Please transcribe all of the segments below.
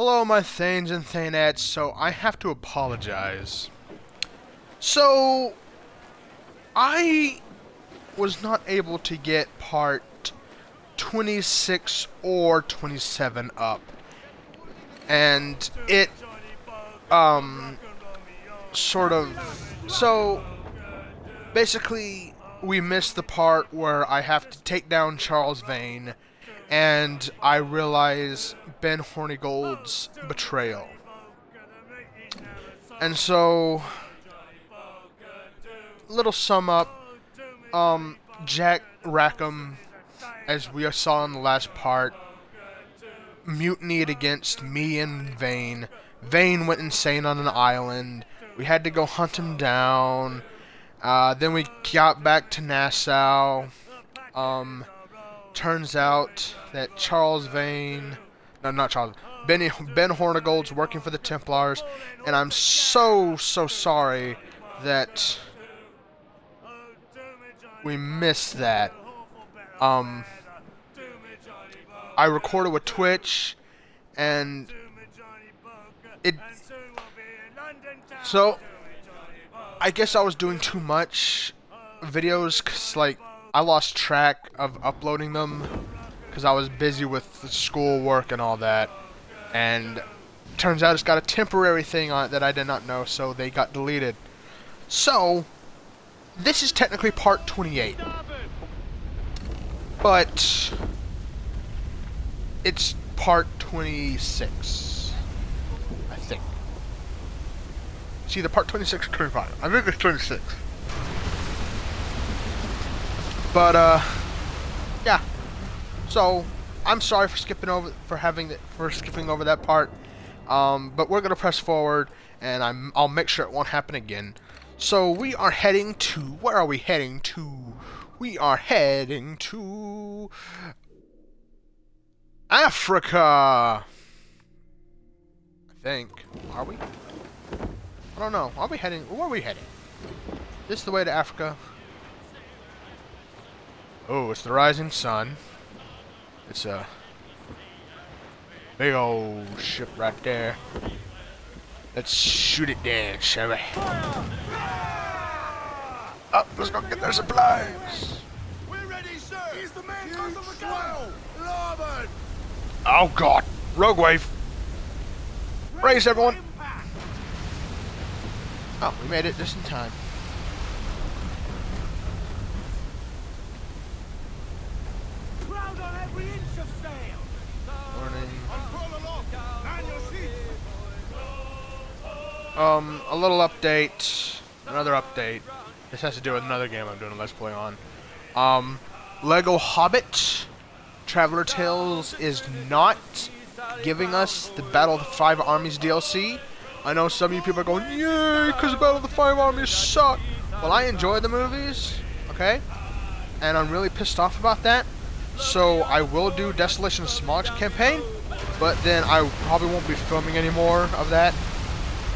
Hello, my Thanes and Thanettes. So, I have to apologize. So, I was not able to get part 26 or 27 up. And it, um, sort of, so, basically, we missed the part where I have to take down Charles Vane, and I realize Ben Hornigold's betrayal. And so, little sum up, um, Jack Rackham, as we saw in the last part, mutinied against me and Vane. Vane went insane on an island. We had to go hunt him down. Uh, then we got back to Nassau. Um, turns out that Charles Vane, no, not Charles, Ben, ben Hornigold's working for the Templars, and I'm so, so sorry that we missed that. Um, I recorded with Twitch, and it, so, I guess I was doing too much videos, cause, like, I lost track of uploading them, because I was busy with the school work and all that, and turns out it's got a temporary thing on it that I did not know, so they got deleted. So, this is technically part 28. But it's part 26. I think. It's either part 26 or 25. I think it's 26. But uh yeah. So I'm sorry for skipping over for having the, for skipping over that part. Um, but we're gonna press forward and I'm I'll make sure it won't happen again. So we are heading to, where are we heading to? We are heading to Africa. I think. Are we? I don't know. Are we heading? Where are we heading? This is the way to Africa. Oh, it's the rising sun. It's a big old ship right there. Let's shoot it down, shall we? Up, let's go get their supplies. We're ready, sir. He's the man close on the gun. Larboard. Oh god, rogue wave. Race everyone. Oh, we made it just in time. Um, a little update. Another update. This has to do with another game I'm doing a Let's Play on. Um, Lego Hobbit Traveler Tales is not giving us the Battle of the Five Armies DLC. I know some of you people are going, yay, because Battle of the Five Armies suck. Well, I enjoy the movies, okay? And I'm really pissed off about that. So I will do Desolation Smaug campaign, but then I probably won't be filming any more of that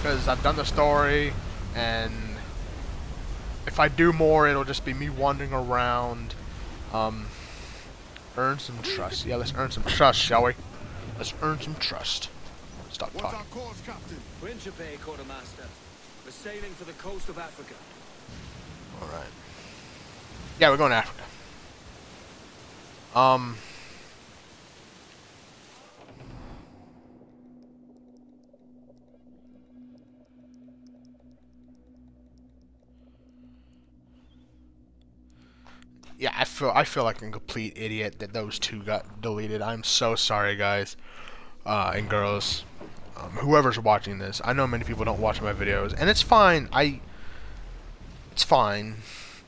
because I've done the story, and if I do more, it'll just be me wandering around. Um, earn some trust. Yeah, let's earn some trust, shall we? Let's earn some trust. Stop What's our talking. course, Captain? Principe, Quartermaster. We're sailing for the coast of Africa. All right. Yeah, we're going to Africa. Um. Yeah, I feel I feel like a complete idiot that those two got deleted. I'm so sorry, guys uh, and girls, um, whoever's watching this. I know many people don't watch my videos, and it's fine. I, it's fine.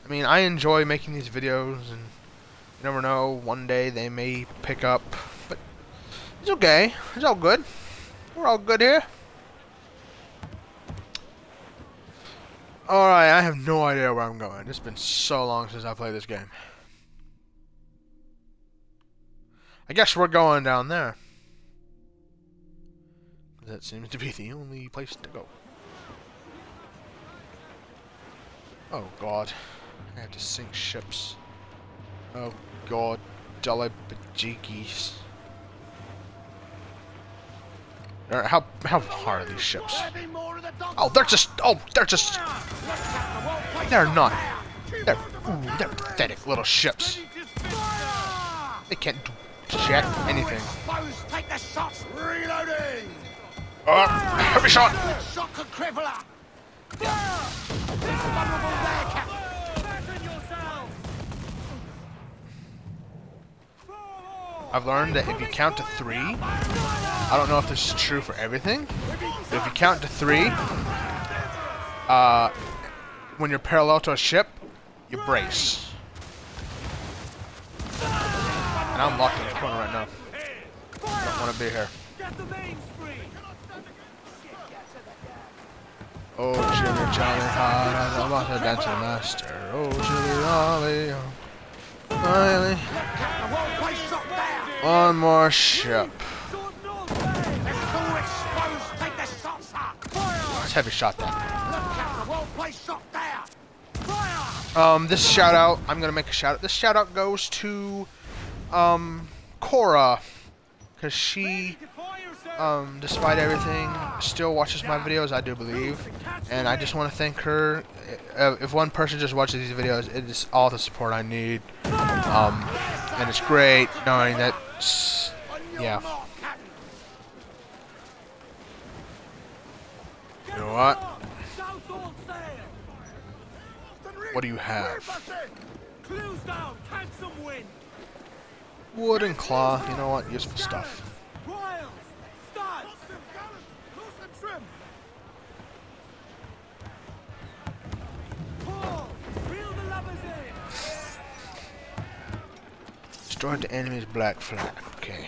I mean, I enjoy making these videos, and you never know. One day they may pick up, but it's okay. It's all good. We're all good here. Alright, I have no idea where I'm going. It's been so long since I played this game. I guess we're going down there. That seems to be the only place to go. Oh god. I have to sink ships. Oh god. Dalabajikis. Or How how hard are these ships? Oh, they're just oh they're just they're not they're ooh, they're pathetic little ships. They can't do jack anything. Take the shots. Reloading. Uh, heavy shot. Shock and crippler. I've learned that if you count to three, I don't know if this is true for everything, but if you count to three, uh, when you're parallel to a ship, you brace. And I'm locked in the corner right now. Don't want to be here. Oh, Jimmy Johnny Hot, I'm about to dance the master. Oh, Jimmy oh. Finally, one more ship. Heavy shot that. Um, this shout out, I'm gonna make a shout out. This shout out goes to, um, Cora. Because she, um, despite everything, still watches my videos, I do believe. And I just want to thank her. Uh, If one person just watches these videos, it is all the support I need. Um, and it's great knowing that, yeah. You know what? What do you have? Wood and claw. You know what? Useful stuff. Destroyed the enemy's black flag. Okay.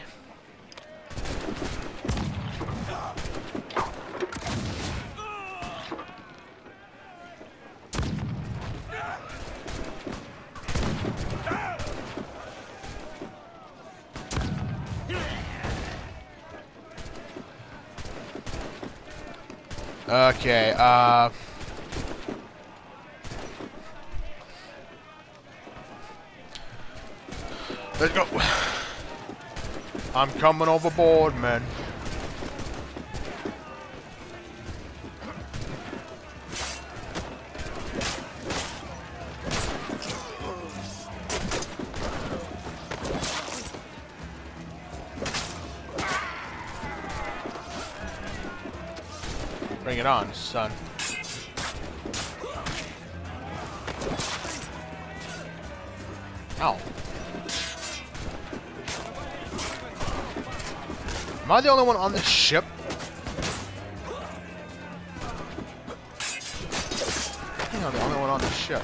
Okay, uh... Let's go. I'm coming overboard, man. On, son. Ow. Am I the only one on this ship? I think I'm the only one on this ship.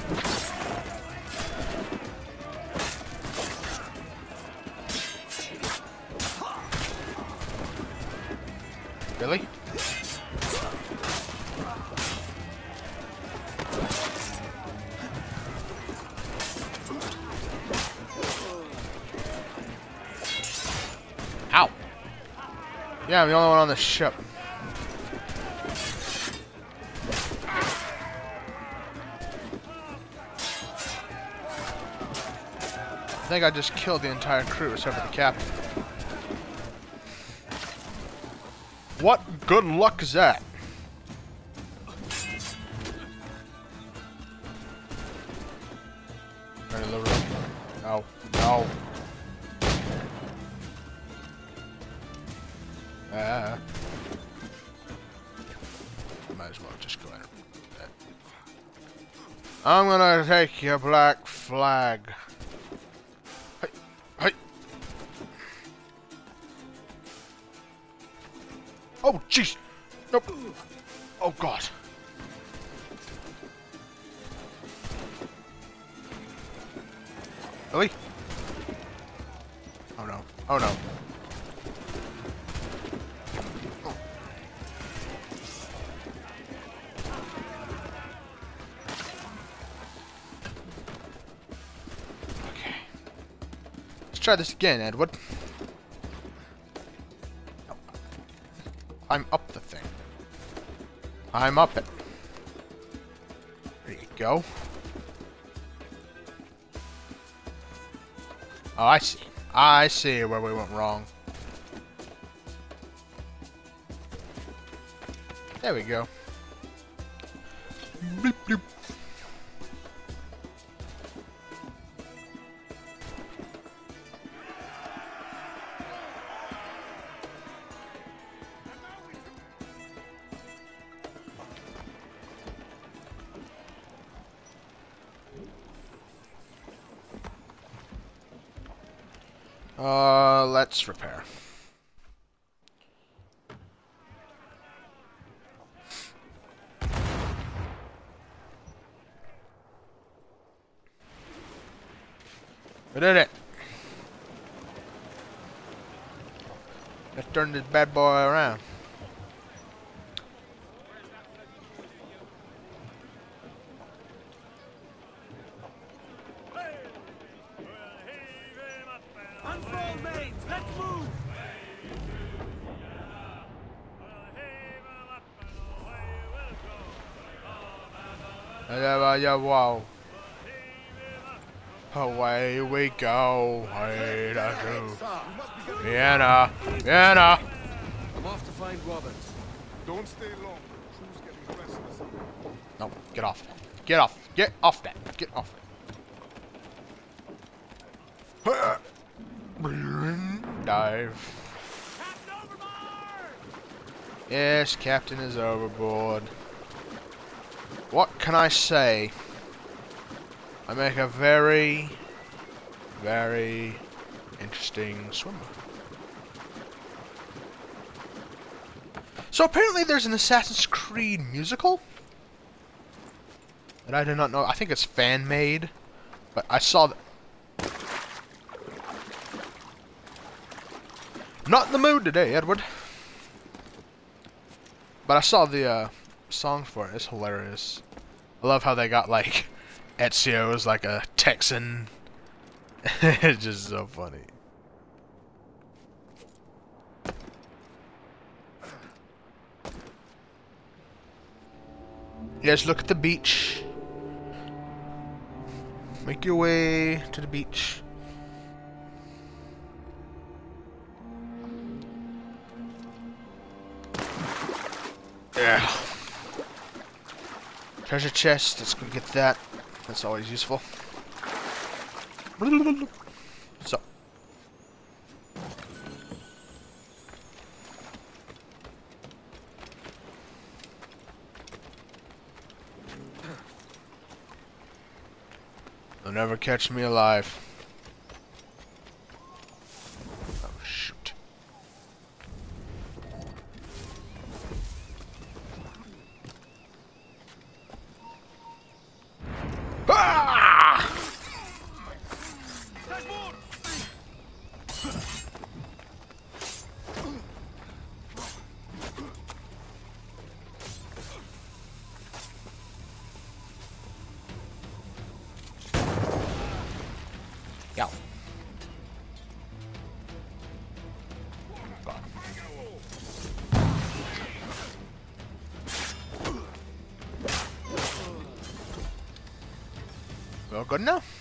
Really? Yeah, I'm the only one on the ship. I think I just killed the entire crew except for the captain. What good luck is that? Take your black flag. Hey, hey. Oh, jeez. Nope. Oh, God. Really? Oh, no. Oh, no. Try this again, Edward. I'm up the thing. I'm up it. There you go. Oh, I see. I see where we went wrong. There we go. Uh, let's repair. We did it. Let's turn this bad boy around. Yeah, yeah, wow. Away we go. Hey, that's you. Vienna, Vienna. I'm off to find Roberts. Don't stay long. Crew's getting restless. No, get off. Get off. Get off that. Get off. Dive. Yes, Captain is overboard. What can I say? I make a very, very interesting swimmer. So apparently there's an Assassin's Creed musical? that I do not know. I think it's fan made, but I saw that. Not in the mood today, Edward. But I saw the uh, song for it. It's hilarious. I love how they got like Ezio is like a Texan. it's just so funny. Yes, look at the beach. Make your way to the beach. Yeah. Treasure chest, let's go get that. That's always useful. So. They'll never catch me alive. Good enough.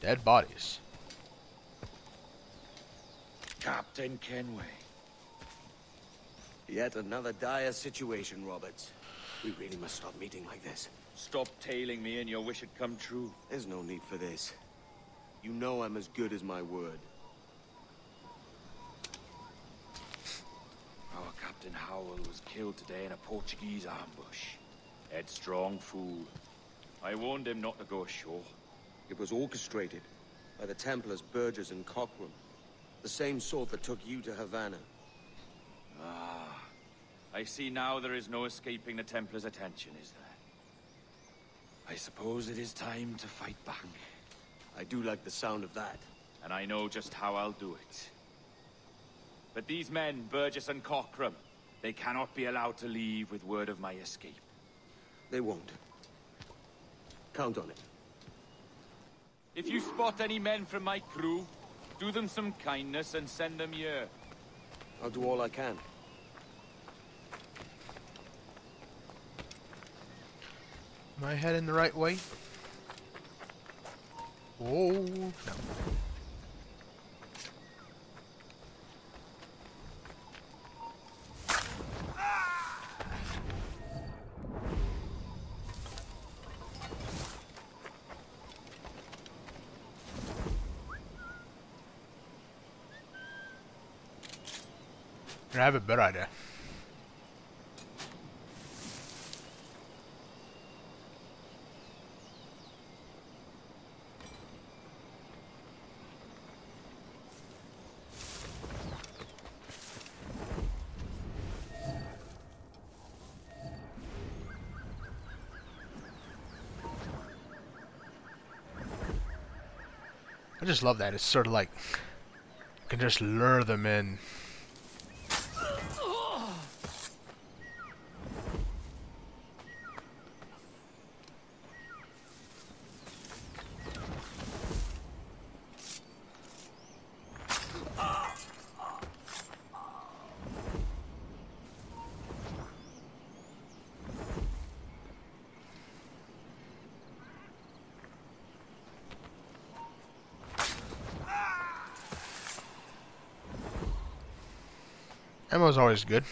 Dead bodies. Captain Kenway. Yet another dire situation, Roberts. We really must stop meeting like this. Stop tailing me and your wish had come true. There's no need for this. You know I'm as good as my word. Our Captain Howell was killed today in a Portuguese ambush. Headstrong fool. I warned him not to go ashore. It was orchestrated by the Templars Burgess and Cockram. The same sort that took you to Havana. Ah, I see now there is no escaping the Templars' attention, is there? I suppose it is time to fight back. I do like the sound of that. And I know just how I'll do it. But these men, Burgess and Cockram, they cannot be allowed to leave with word of my escape. They won't. Count on it. If you spot any men from my crew, Do them some kindness and send them here. I'll do all I can. Am I heading the right way? Oh, no. I have a better idea. I just love that. It's sort of like you can just lure them in. Ammo's always good.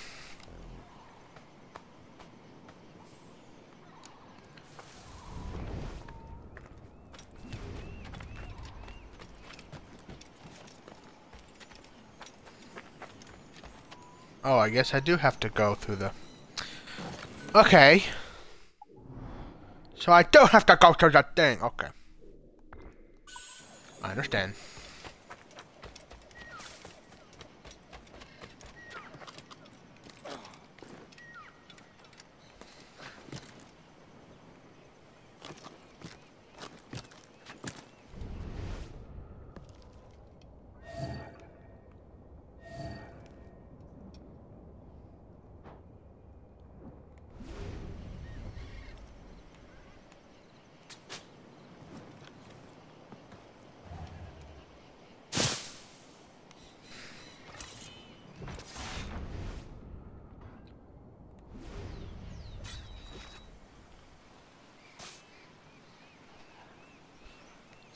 Oh, I guess I do have to go through the... Okay. So I do have to go through that thing. Okay. I understand.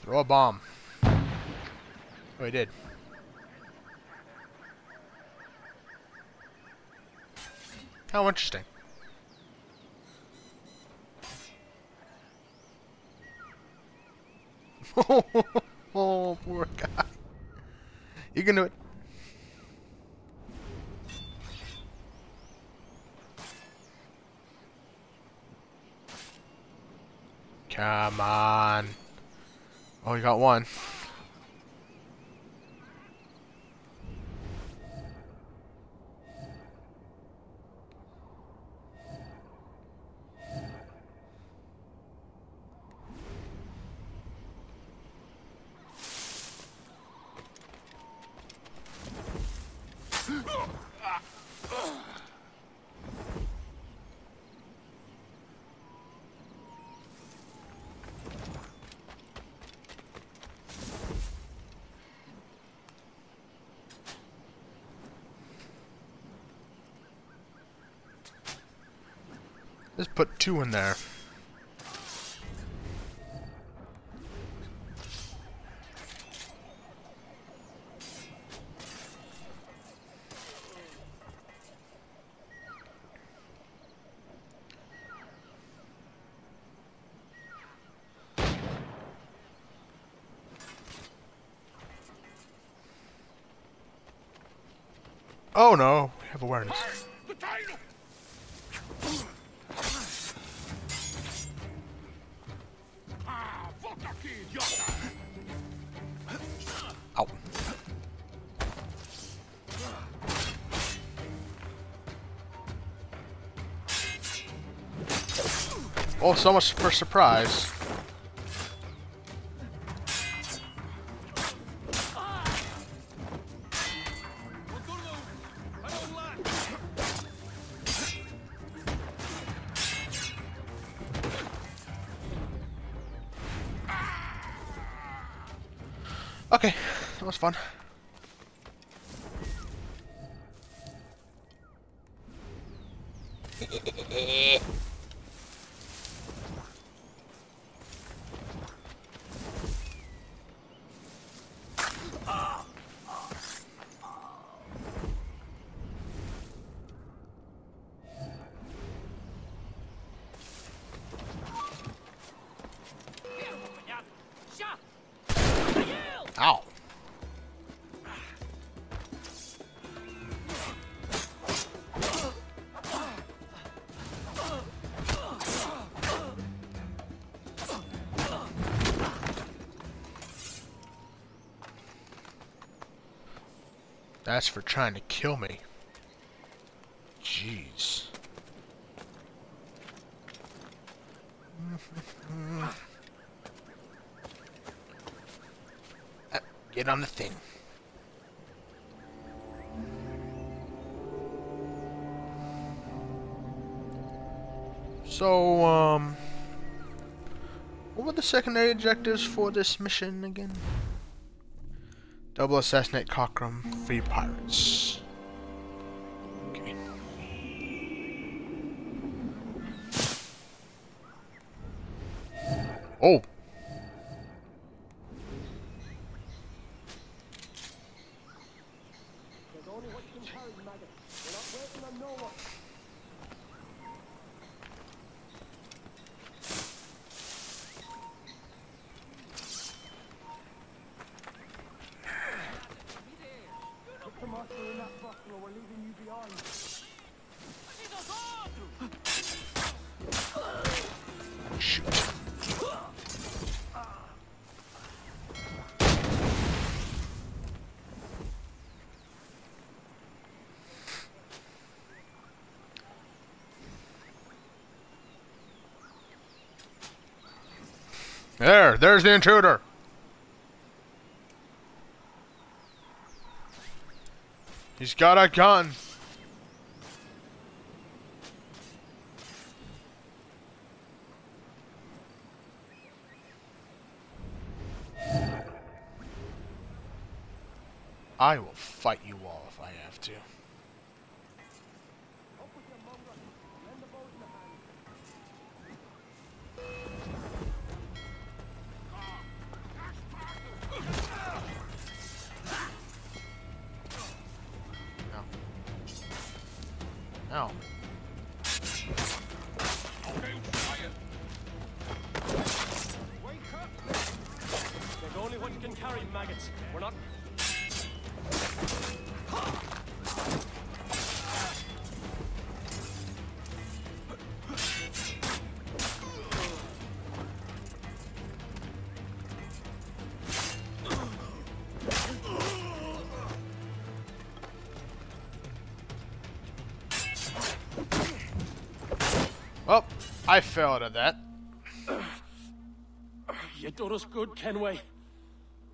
Throw a bomb. Oh, he did. How interesting. oh, poor guy. You can do it. Come on. Oh, you got one. Let's put two in there. So much for surprise. Okay, That was fun. That's for trying to kill me. Jeez. Uh, Get on the thing. So, um... What were the secondary objectives for this mission again? Double assassinate Cockram, free pirates. Oh! There's only what you can carry, maggot. We're not waiting on no one. Put the monster in that bottle or we're leaving you behind. Shoot. There, there's the intruder. He's got a gun. I will fight you all if I have to. Maggots. We're not Well, I failed at that. You done us good, Kenway.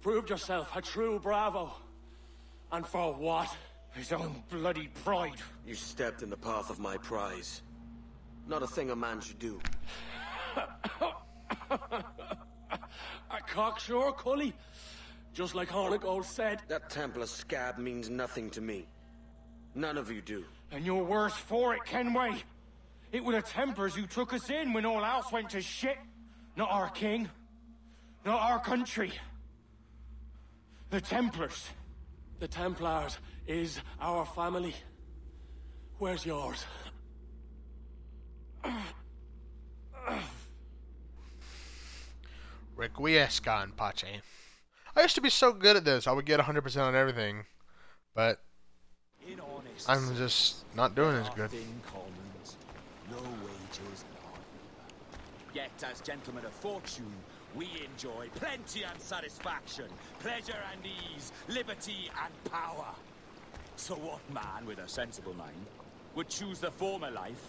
Proved yourself a true bravo. And for what? His own bloody pride. You stepped in the path of my prize. Not a thing a man should do. A cocksure, Cully. Just like Hornigold said. That Templar scab means nothing to me. None of you do. And you're worse for it, Kenway. It were the Templars who took us in when all else went to shit. Not our king. Not our country. The Templars. The Templars is our family. Where's yours? Requiescan Pache. I used to be so good at this. I would get 100% on everything. But In honest, I'm just not doing as good. nothing commons, no wages. Yet, as gentlemen of fortune, we enjoy plenty and satisfaction, pleasure and ease, liberty and power. So what man with a sensible mind would choose the former life,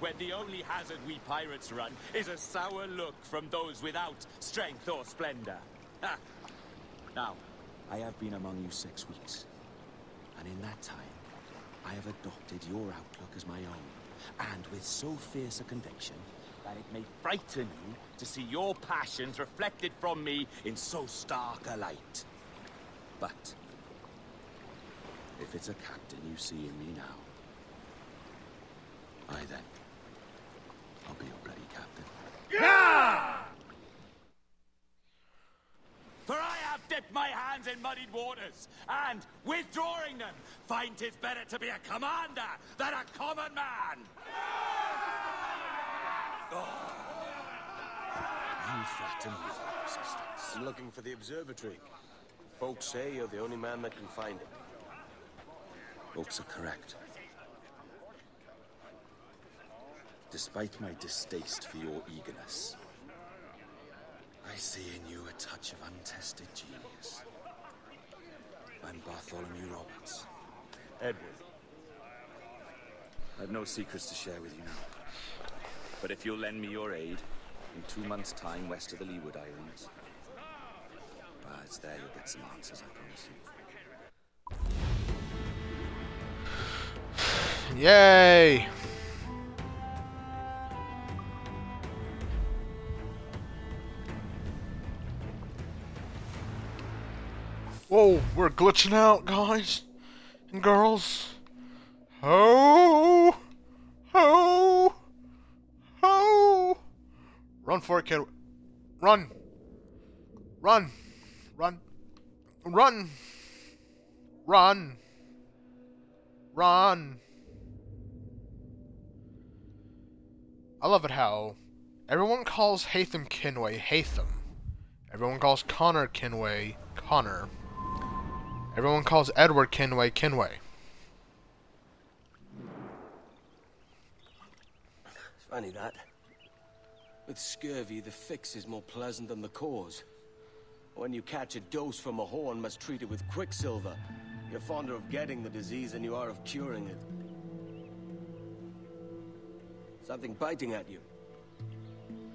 when the only hazard we pirates run is a sour look from those without strength or splendor? Now, I have been among you six weeks. And in that time, I have adopted your outlook as my own, and with so fierce a conviction that it may frighten you to see your passions reflected from me in so stark a light. But if it's a captain you see in me now, I then, I'll be your bloody captain. Yeah! For I have dipped my hands in muddied waters, and, withdrawing them, find 'tis better to be a commander than a common man! Oh. You threaten with your resistance. I'm looking for the observatory. Folks say you're the only man that can find it. Folks are correct. Despite my distaste for your eagerness, I see in you a touch of untested genius. I'm Bartholomew Roberts. Edward. I've no secrets to share with you now. But if you'll lend me your aid, in two months' time west of the Leeward Islands, well, it's there you'll get some answers, I promise you. Yay! Whoa, we're glitching out, guys and girls. Ho! Run for it, kid. Run! Run! Run! Run! Run! Run! I love it how everyone calls Haytham Kenway Haytham. Everyone calls Connor Kenway Connor. Everyone calls Edward Kenway Kenway. Funny that. With scurvy, the fix is more pleasant than the cause. When you catch a dose from a horn, must treat it with quicksilver. You're fonder of getting the disease than you are of curing it. Something biting at you.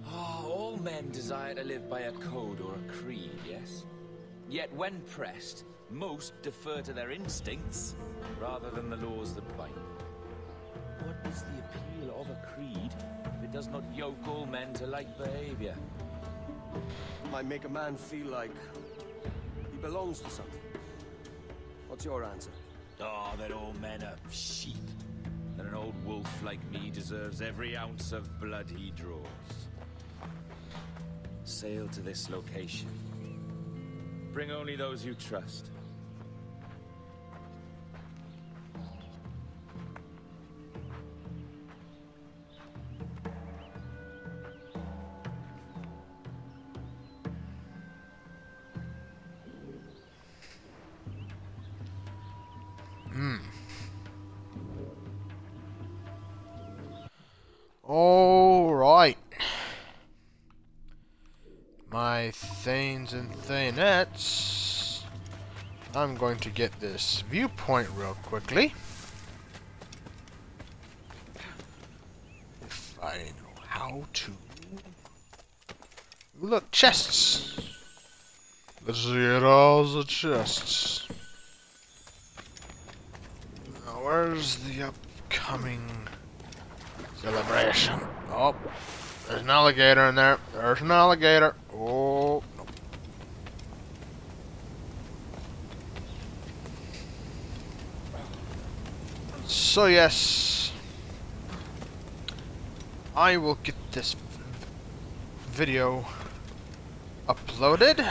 Ah, all men desire to live by a code or a creed, yes? Yet when pressed, most defer to their instincts rather than the laws that bind. What is the appeal of a creed does not yoke all men to like behavior? Might make a man feel like he belongs to something. What's your answer? Oh, that all men are sheep. That an old wolf like me deserves every ounce of blood he draws. Sail to this location. Bring only those you trust. Alright. My thanes and thanettes. I'm going to get this viewpoint real quickly. If I know how to. Look, chests! Let's at all the chests. Now, where's the upcoming celebration? Oh, there's an alligator in there. There's an alligator. Oh, nope. So yes, I will get this video uploaded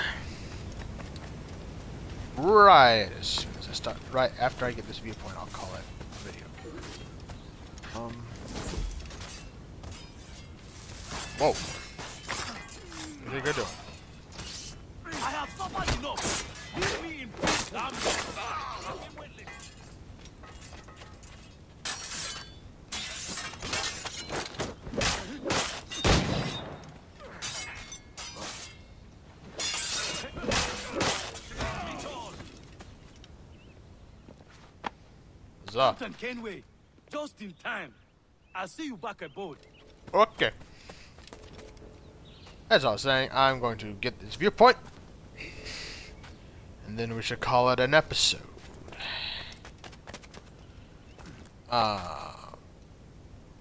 right as soon as I start. Right after I get this viewpoint, I'll call it a video. Um. Whoa. What are you gonna do? I have suffered enough. Leave me in peace. I'm fucking witless. What's up? Captain Kenway, just in time. I'll see you back aboard. Okay. As I was saying, I'm going to get this viewpoint. And then we should call it an episode. Uh,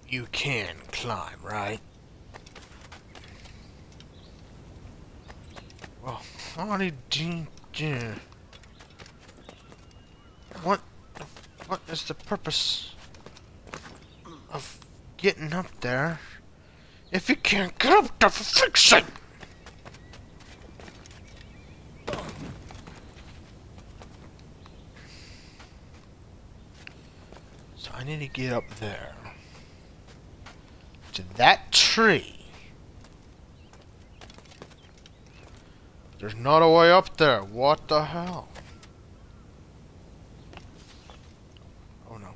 you can climb, right? Well, how many do What? What is the purpose of getting up there if you can't get up for frick's sake? So I need to get up there to that tree. There's not a way up there. What the hell? Oh no.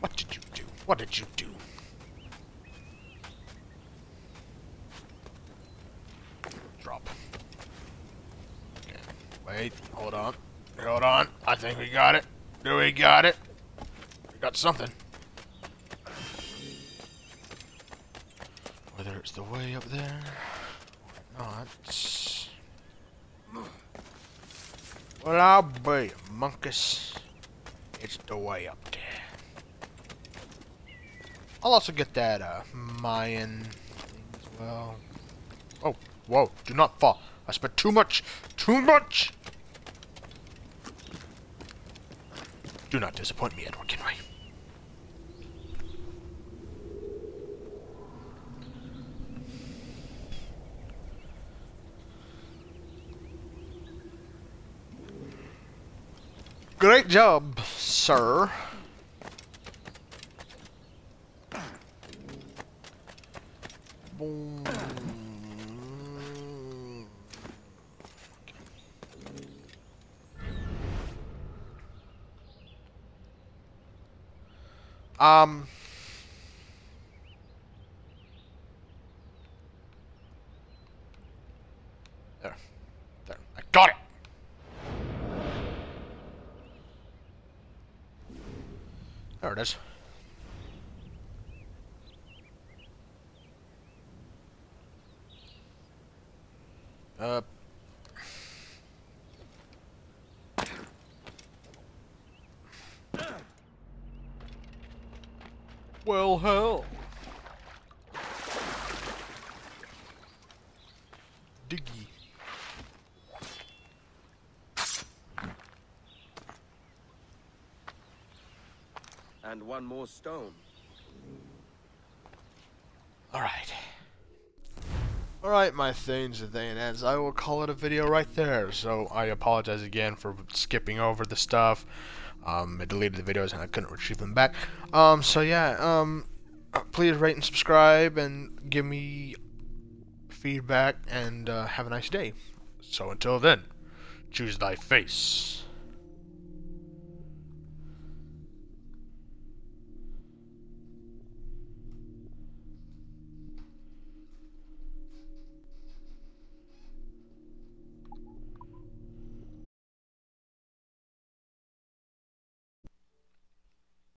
What did you do? What did you do? Drop. Okay. Wait. Hold on. Hold on. I think we got it. Do we got it? We got something. Whether it's the way up there or not. Well, I'll be monkeys. It's the way up there. I'll also get that uh, Mayan thing as well. Oh, whoa, do not fall. I spent too much, too much! Do not disappoint me, Edward Kenway. Great job, sir. Boom. Um. There. There. I got it! There it is. Uh. Well, hell. Diggy. And one more stone. Alright. Alright, my things are they and things, I will call it a video right there. So I apologize again for skipping over the stuff. Um, I deleted the videos and I couldn't retrieve them back. Um, so yeah, um, please rate and subscribe and give me feedback and uh, have a nice day. So until then, choose thy face.